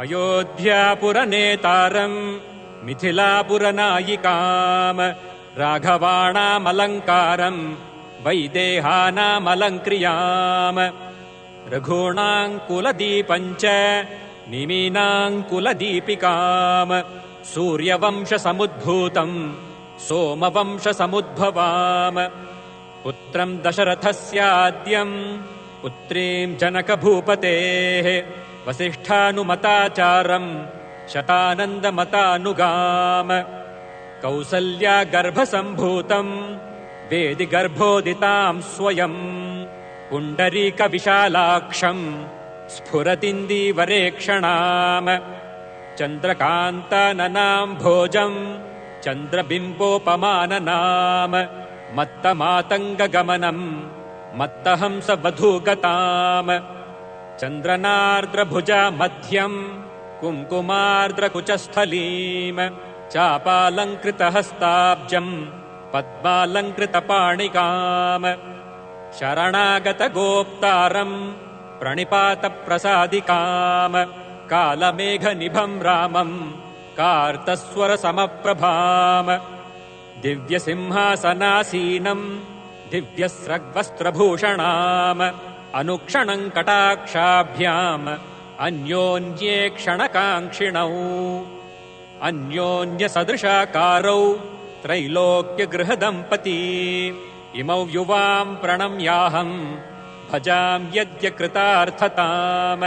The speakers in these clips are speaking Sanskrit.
अयोध्यापुरनेतारम् मिथिलापुरनायिकाम् राघवाणामलङ्कारम् वैदेहानामलङ्क्रियाम् रघूणाम् कुलदीपम् च निमीनाम् कुलदीपिकाम् सूर्यवंशसमुद्भूतम् सोमवंशसमुद्भवाम् पुत्रम् दशरथस्याद्यम् पुत्रीम् जनकभूपतेः वसिष्ठानुमताचारम् शतानन्दमतानुगाम। कौसल्या गर्भसम्भूतम् वेदि गर्भोदिताम् स्वयम्। पुण्डरीकविशालाक्षम् स्फुरतिन्दीवरेक्षणाम्। चन्द्रकान्ताननाम् भोजम् चन्द्रबिम्बोपमाननाम। मत्तमातङ्गगमनम् मत्तहंस वधूगताम् चन्द्रनार्द्रभुजा मध्यम् कुङ्कुमार्द्रकुचस्थलीम् चापालङ्कृतहस्ताब्जम् पद्मालङ्कृतपाणिकाम् शरणागतगोप्तारम् प्रणिपातप्रसादिकाम् कालमेघनिभम् रामम् कार्तस्वरसमप्रभाम दिव्यसिंहासनासीनम् दिव्यस्रग्वस्त्रभूषणाम् अनुक्षणम् कटाक्षाभ्याम् अन्योन्ये क्षणकाङ्क्षिणौ अन्योन्यसदृशाकारौ त्रैलोक्यगृहदम्पती। इमौ युवाम् प्रणम्याहम् भजाम् यद्य कृतार्थताम्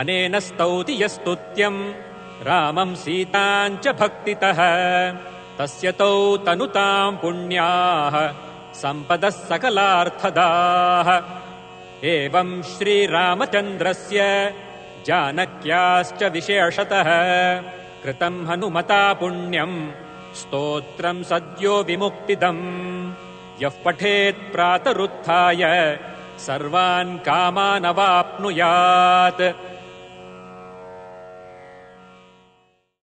अनेन स्तौति यस्तुत्यम् रामम् सीताम् च भक्तितः। तस्य तौ तनुताम् पुण्याः सम्पदः सकलार्थदाः एवम् श्रीरामचन्द्रस्य जानक्याश्च विशेषतः। कृतम् हनुमता पुण्यम् स्तोत्रम् सद्यो विमुक्तिदम्। यः पठेत् प्रातरुत्थाय सर्वान् कामानवाप्नुयात्